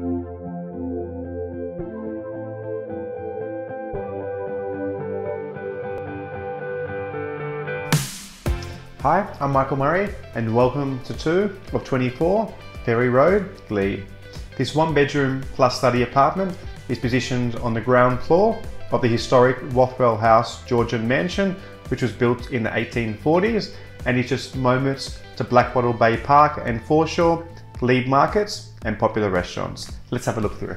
Hi, I'm Michael Murray and welcome to 2 of 24 Ferry Road, Glebe. This one bedroom plus study apartment is positioned on the ground floor of the historic Rothwell House Georgian mansion which was built in the 1840s and is just moments to Blackwattle Bay Park and foreshore, Glebe markets and popular restaurants. Let's have a look through.